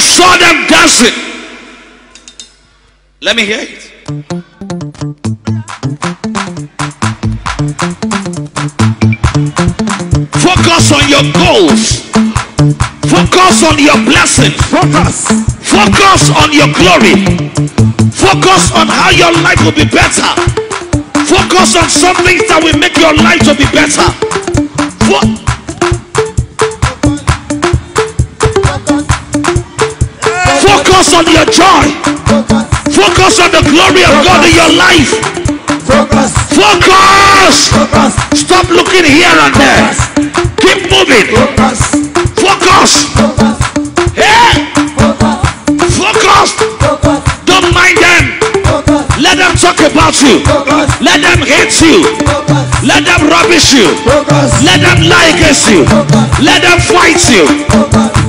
saw them dancing. Let me hear it. Focus on your goals. Focus on your blessing. Focus. Focus on your glory. Focus on how your life will be better. Focus on some things that will make your life to be better. Focus on your joy. Focus on the glory of God in your life. Focus. Focus. Stop looking here and there. Keep moving. Focus. Hey, Focus. Don't mind them. Let them talk about you. Let them hate you. Let them rubbish you. Let them lie against you. Let them fight you.